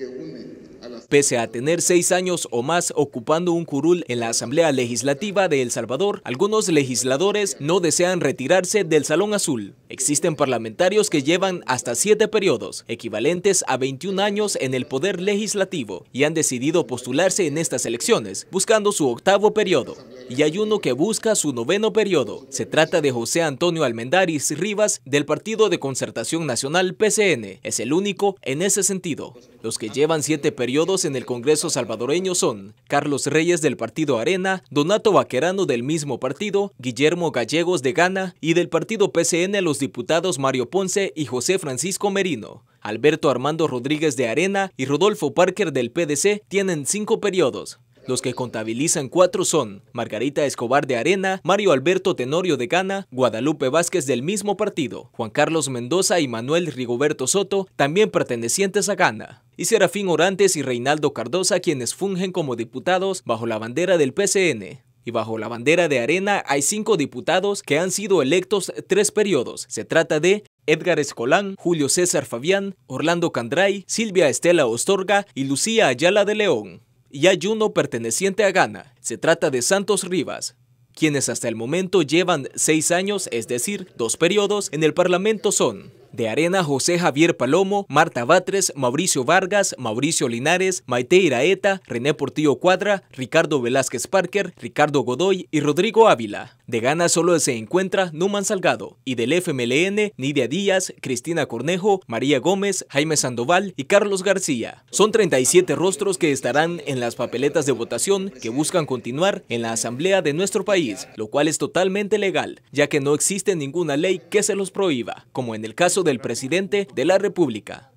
que une. Pese a tener seis años o más ocupando un curul en la Asamblea Legislativa de El Salvador, algunos legisladores no desean retirarse del Salón Azul. Existen parlamentarios que llevan hasta siete periodos, equivalentes a 21 años en el Poder Legislativo, y han decidido postularse en estas elecciones, buscando su octavo periodo. Y hay uno que busca su noveno periodo. Se trata de José Antonio Almendaris Rivas, del Partido de Concertación Nacional PCN. Es el único en ese sentido. Los que llevan siete periodos en el Congreso salvadoreño son Carlos Reyes del Partido Arena, Donato Vaquerano del mismo partido, Guillermo Gallegos de Gana y del Partido PCN los diputados Mario Ponce y José Francisco Merino. Alberto Armando Rodríguez de Arena y Rodolfo Parker del PDC tienen cinco periodos. Los que contabilizan cuatro son Margarita Escobar de Arena, Mario Alberto Tenorio de Gana, Guadalupe Vázquez del mismo partido, Juan Carlos Mendoza y Manuel Rigoberto Soto, también pertenecientes a Gana, y Serafín Orantes y Reinaldo Cardosa quienes fungen como diputados bajo la bandera del PCN. Y bajo la bandera de Arena hay cinco diputados que han sido electos tres periodos. Se trata de Edgar Escolán, Julio César Fabián, Orlando Candray, Silvia Estela Ostorga y Lucía Ayala de León y hay uno perteneciente a Ghana. Se trata de Santos Rivas, quienes hasta el momento llevan seis años, es decir, dos periodos, en el Parlamento son de Arena José Javier Palomo, Marta Batres, Mauricio Vargas, Mauricio Linares, Maite Iraeta, René Portillo Cuadra, Ricardo Velázquez Parker, Ricardo Godoy y Rodrigo Ávila. De Gana solo se encuentra Numan Salgado y del FMLN Nidia Díaz, Cristina Cornejo, María Gómez, Jaime Sandoval y Carlos García. Son 37 rostros que estarán en las papeletas de votación que buscan continuar en la asamblea de nuestro país, lo cual es totalmente legal, ya que no existe ninguna ley que se los prohíba, como en el caso del presidente de la República.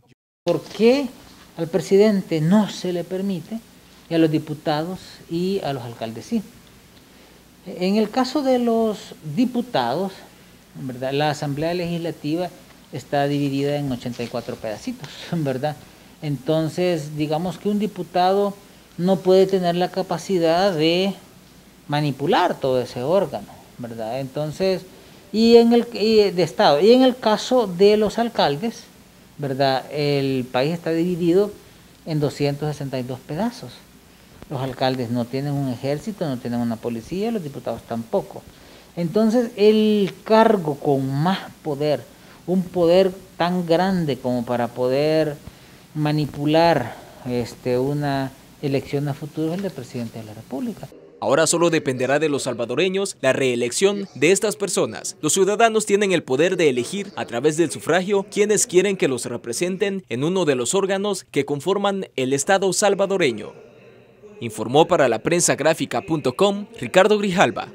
¿Por qué al presidente no se le permite y a los diputados y a los alcaldes sí? En el caso de los diputados, ¿verdad? la Asamblea Legislativa está dividida en 84 pedacitos, ¿verdad? Entonces, digamos que un diputado no puede tener la capacidad de manipular todo ese órgano, ¿verdad? Entonces, y en el de Estado, y en el caso de los alcaldes, ¿verdad? El país está dividido en 262 pedazos. Los alcaldes no tienen un ejército, no tienen una policía, los diputados tampoco. Entonces el cargo con más poder, un poder tan grande como para poder manipular este, una elección a futuro es el del presidente de la República. Ahora solo dependerá de los salvadoreños la reelección de estas personas. Los ciudadanos tienen el poder de elegir a través del sufragio quienes quieren que los representen en uno de los órganos que conforman el Estado salvadoreño. Informó para la prensa Ricardo Grijalva.